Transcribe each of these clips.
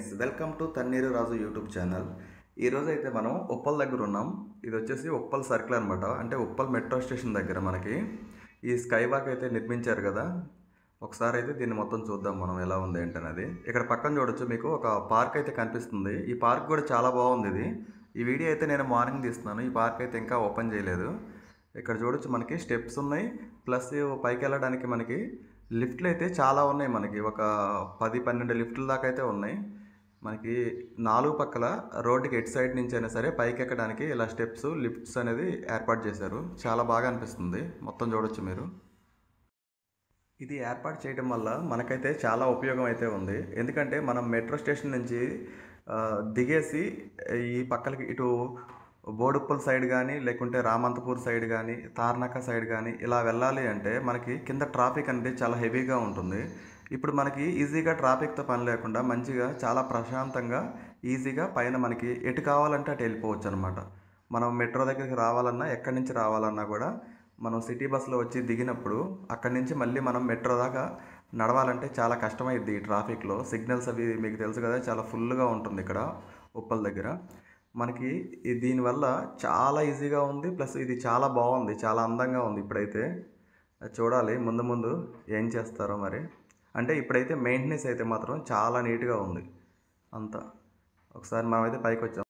Friends welcome to Thanniru Raju YouTube channel. ఈరోజు అయితే మనం ఉప్పల్ దగ్గర ఉన్నాం. ఇది వచ్చేసి ఉప్పల్ సర్కిల్ అనమాట అంటే ఉప్పల్ మెట్రో స్టేషన్ దగ్గర మనకి. ఈ స్కై వాక్ అయితే నిర్మించారు కదా. ఒకసారి అయితే దీన్ని మొత్తం చూద్దాం మనం ఎలా ఉంది ఏంటనేది ఇక్కడ పక్కన చూడొచ్చు మీకు ఒక పార్క్ అయితే కనిపిస్తుంది. ఈ పార్క్ కూడా చాలా బాగుంది ఇది. ఈ వీడియో అయితే నేను మార్నింగ్ తీస్తున్నాను. ఈ పార్క్ అయితే ఇంకా ఓపెన్ చేయలేదు. ఇక్కడ చూడొచ్చు మనకి స్టెప్స్ ఉన్నాయి. ప్లస్ పైకి వెళ్ళడానికి మనకి లిఫ్ట్లు అయితే చాలా ఉన్నాయి మనకి. ఒక పది పన్నెండు లిఫ్ట్ల దాకా అయితే ఉన్నాయి. మనకి నాలుగు పక్కల రోడ్డుకి ఎటు సైడ్ నుంచి అయినా సరే పైకి ఎక్కడానికి ఇలా స్టెప్స్ లిఫ్ట్స్ అనేది ఏర్పాటు చేశారు. చాలా బాగా అనిపిస్తుంది. మొత్తం చూడొచ్చు మీరు. ఇది ఏర్పాటు చేయడం వల్ల మనకైతే చాలా ఉపయోగం అయితే ఉంది. ఎందుకంటే మనం మెట్రో స్టేషన్ నుంచి దిగేసి ఈ పక్కలకి ఇటు బోడుప్పల్ సైడ్ కానీ లేకుంటే రామంతపూర్ సైడ్ కానీ తార్నాక సైడ్ కానీ ఇలా వెళ్ళాలి అంటే మనకి కింద ట్రాఫిక్ అనేది చాలా హెవీగా ఉంటుంది. ఇప్పుడు మనకి ఈజీగా ట్రాఫిక్తో పని లేకుండా మంచిగా చాలా ప్రశాంతంగా ఈజీగా పైన మనకి ఎటు కావాలంటే అటు వెళ్ళిపోవచ్చు అనమాట మనం మెట్రో దగ్గరికి రావాలన్నా ఎక్కడి నుంచి రావాలన్నా కూడా మనం సిటీ బస్సులో వచ్చి దిగినప్పుడు అక్కడి నుంచి మళ్ళీ మనం మెట్రో దాకా నడవాలంటే చాలా కష్టమైద్ది ఈ ట్రాఫిక్లో. సిగ్నల్స్ అవి మీకు తెలుసు కదా చాలా ఫుల్గా ఉంటుంది ఇక్కడ ఉప్పల్ దగ్గర. మనకి దీనివల్ల చాలా ఈజీగా ఉంది ప్లస్ ఇది చాలా బాగుంది చాలా అందంగా ఉంది ఇప్పుడైతే. అది చూడాలి ముందు ముందు ఏం చేస్తారో మరి. అంటే ఇప్పుడైతే మెయింటెనెన్స్ అయితే మాత్రం చాలా నీట్గా ఉంది. అంతా. ఒకసారి మనమైతే పైకి వచ్చాం.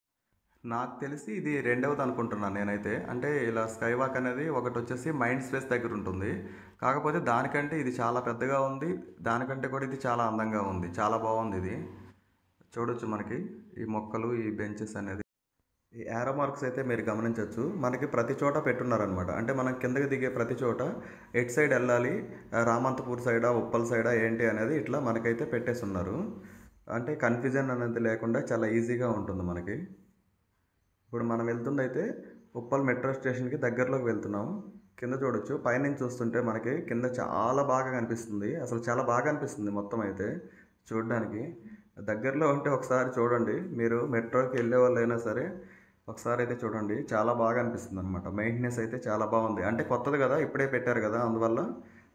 నాకు తెలిసి ఇది రెండవది అనుకుంటున్నాను నేనైతే. అంటే ఇలా స్కై వాక్ అనేది ఒకటి వచ్చేసి మైండ్ స్పేస్ దగ్గర ఉంటుంది. కాకపోతే దానికంటే ఇది చాలా పెద్దగా ఉంది. దానికంటే కూడా ఇది చాలా అందంగా ఉంది. చాలా బాగుంది ఇది. చూడొచ్చు మనకి ఈ మొక్కలు ఈ బెంచెస్ అనేది. ఈ యారో మార్క్స్ అయితే మీరు గమనించవచ్చు మనకి ప్రతి చోట పెట్టున్నారనమాట అంటే మనం కిందకి దిగే ప్రతి చోట ఎట్ సైడ్ వెళ్ళాలి రామంతపూర్ సైడా ఉప్పల్ సైడా ఏంటి అనేది ఇట్లా మనకైతే పెట్టేసి ఉన్నారు అంటే కన్ఫ్యూజన్ అనేది లేకుండా చాలా ఈజీగా ఉంటుంది మనకి. ఇప్పుడు మనం వెళ్తుంది అయితే ఉప్పల్ మెట్రో స్టేషన్కి దగ్గరలోకి వెళ్తున్నాం. కింద చూడొచ్చు. పైనుంచి చూస్తుంటే మనకి కింద చాలా బాగా కనిపిస్తుంది. అసలు చాలా బాగా అనిపిస్తుంది మొత్తం అయితే చూడడానికి. దగ్గరలో ఉంటే ఒకసారి చూడండి. మీరు మెట్రోకి వెళ్ళే వాళ్ళు అయినా సరే ఒకసారి అయితే చూడండి చాలా బాగా అనిపిస్తుంది అనమాట మెయింటెనెన్స్ అయితే చాలా బాగుంది. అంటే కొత్తది కదా ఇప్పుడే పెట్టారు కదా అందువల్ల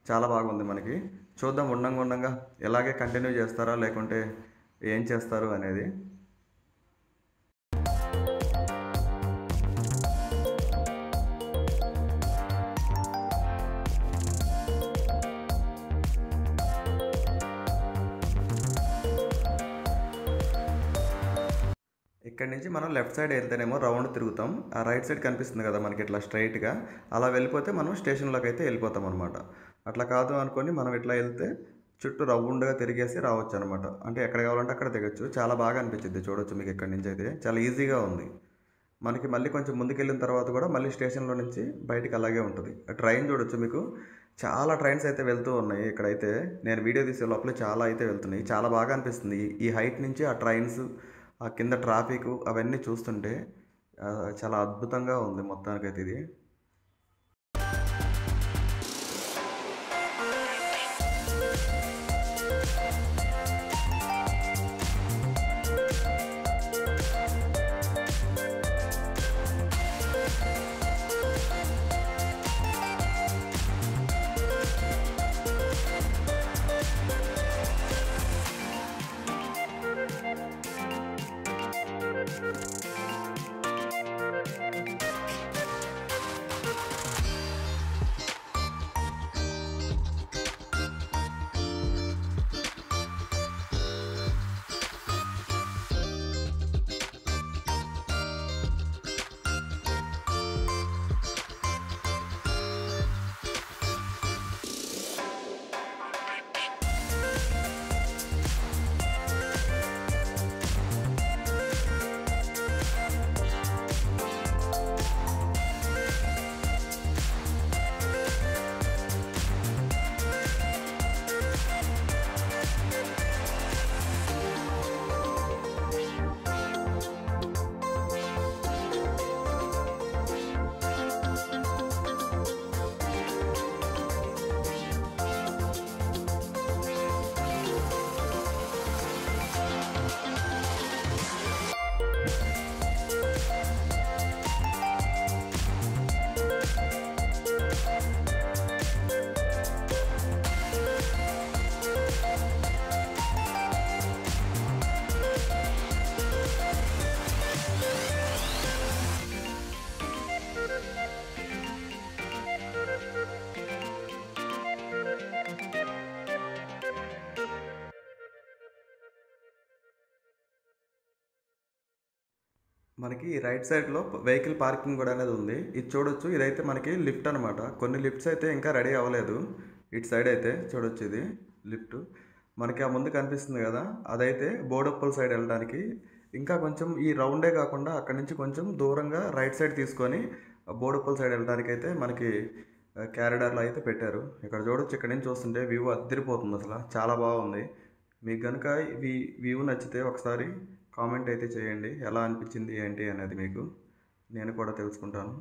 చాలా బాగుంది మనకి. చూద్దాం ఉండంగా ఉండంగా ఎలాగే కంటిన్యూ చేస్తారా లేకుంటే ఏం చేస్తారు అనేది. ఇక్కడ నుంచి మనం లెఫ్ట్ సైడ్ వెళ్తేనేమో రౌండ్ తిరుగుతాం. ఆ రైట్ సైడ్ కనిపిస్తుంది కదా మనకి ఇట్లా స్ట్రైట్గా. అలా వెళ్ళిపోతే మనం స్టేషన్లోకి అయితే వెళ్ళిపోతాం అనమాట అట్లా కాదు అనుకొని మనం ఇట్లా వెళ్తే చుట్టూ రౌండ్గా తిరిగేసి రావచ్చు అనమాట అంటే ఎక్కడ కావాలంటే అక్కడ దిగచ్చు. చాలా బాగా అనిపించింది చూడొచ్చు మీకు ఇక్కడ నుంచి అయితే. చాలా ఈజీగా ఉంది. మనకి మళ్ళీ కొంచెం ముందుకెళ్ళిన తర్వాత కూడా మళ్ళీ స్టేషన్లో నుంచి బయటకు అలాగే ఉంటుంది. ఆ ట్రైన్ చూడొచ్చు మీకు. చాలా ట్రైన్స్ అయితే వెళ్తూ ఉన్నాయి ఇక్కడైతే. నేను వీడియో తీసే లోపల చాలా అయితే వెళ్తున్నాయి. చాలా బాగా అనిపిస్తుంది. ఈ హైట్ నుంచి ఆ ట్రైన్స్ ఆ కింద ట్రాఫిక్ అవన్నీ చూస్తుంటే చాలా అద్భుతంగా ఉంది మొత్తానికైతే ఇది. మనకి రైట్ సైడ్లో వెహికల్ పార్కింగ్ కూడా అనేది ఉంది. ఇది చూడొచ్చు. ఇదైతే మనకి లిఫ్ట్ అనమాట కొన్ని లిఫ్ట్స్ అయితే ఇంకా రెడీ అవ్వలేదు. ఇటు సైడ్ అయితే చూడొచ్చు ఇది లిఫ్ట్. మనకి ఆ ముందు కనిపిస్తుంది కదా. అదైతే బోడప్పల్ సైడ్ వెళ్ళడానికి. ఇంకా కొంచెం ఈ రౌండే కాకుండా అక్కడి నుంచి కొంచెం దూరంగా రైట్ సైడ్ తీసుకొని బోడప్పల్ సైడ్ వెళ్ళడానికి అయితే మనకి క్యారిడార్లో అయితే పెట్టారు. ఇక్కడ చూడొచ్చు. ఇక్కడ నుంచి చూస్తుంటే వ్యూ అద్దరిపోతుంది అసలు. చాలా బాగుంది. మీకు కనుక ఈ వ్యూ నచ్చితే ఒకసారి కామెంట్ అయితే చేయండి. ఎలా అనిపించింది ఏంటి అనేది మీకు నేను కూడా తెలుసుకుంటాను.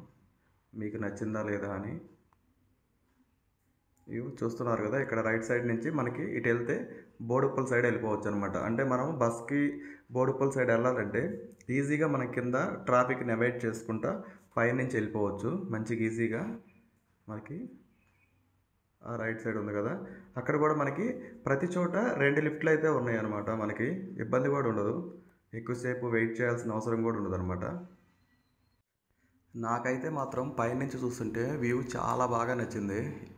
మీకు నచ్చిందా లేదా అని. ఇవి చూస్తున్నారు కదా ఇక్కడ రైట్ సైడ్ నుంచి మనకి ఇటు వెళ్తే బోడుప్పల్ సైడ్ వెళ్ళిపోవచ్చు అనమాట అంటే మనం బస్కి బోడుప్పల్ సైడ్ వెళ్ళాలంటే ఈజీగా మన కింద ట్రాఫిక్ని అవాయిడ్ చేసుకుంటా పైనుంచి వెళ్ళిపోవచ్చు. మంచిగా ఈజీగా మనకి ఆ రైట్ సైడ్ ఉంది కదా. అక్కడ కూడా మనకి ప్రతి చోట రెండు లిఫ్ట్లు అయితే ఉన్నాయన్నమాట మనకి. ఇబ్బంది కూడా ఉండదు. ఎక్కువసేపు వెయిట్ చేయాల్సిన అవసరం కూడా ఉండదన్నమాట. నాకైతే మాత్రం పైనుంచి చూస్తుంటే వ్యూ చాలా బాగా నచ్చింది.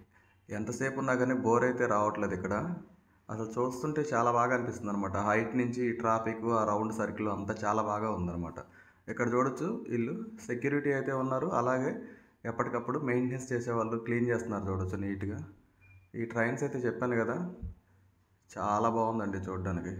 ఎంతసేపు ఉన్నా కానీ బోర్ అయితే రావట్లేదు ఇక్కడ. అసలు చూస్తుంటే చాలా బాగా అనిపిస్తుంది అనమాట హైట్ నుంచి ట్రాఫిక్ ఆ రౌండ్ సర్కిల్ అంతా చాలా బాగా ఉందన్నమాట. ఇక్కడ చూడొచ్చు వీళ్ళు సెక్యూరిటీ అయితే ఉన్నారు. అలాగే ఎప్పటికప్పుడు మెయింటెనెన్స్ చేసేవాళ్ళు క్లీన్ చేస్తున్నారు చూడొచ్చు నీట్గా. ఈ ట్రైన్స్ అయితే చెప్పాను కదా. చాలా బాగుందండి చూడడానికి.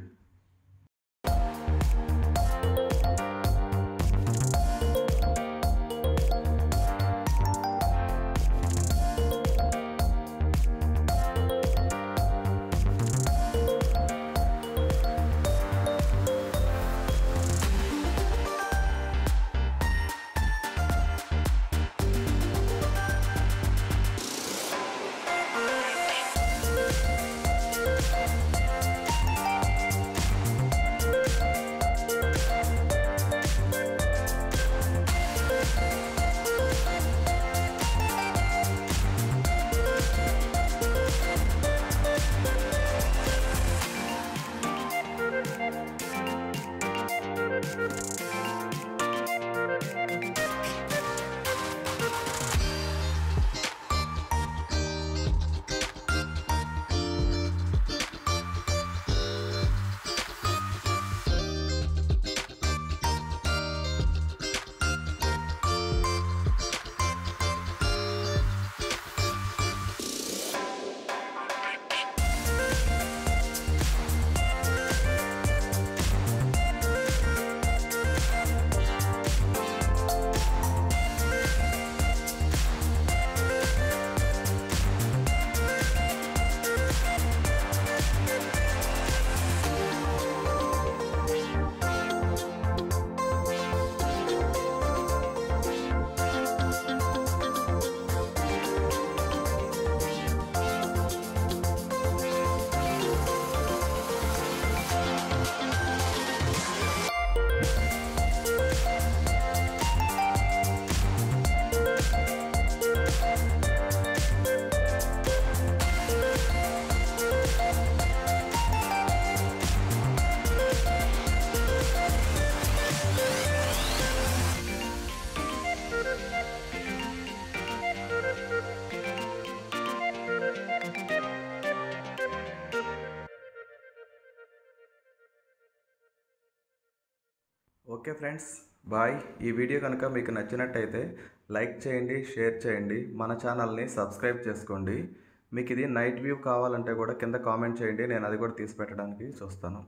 Okay friends bye. ఈ వీడియో కనుక మీకు నచ్చినట్టయితే లైక్ చేయండి షేర్ చేయండి మన ఛానల్ని సబ్స్క్రైబ్ చేసుకోండి. మీకు ఇది నైట్ వ్యూ కావాలంటే కూడా కింద కామెంట్ చేయండి నేను అది కూడా తీసి పెట్టడానికి చూస్తాను.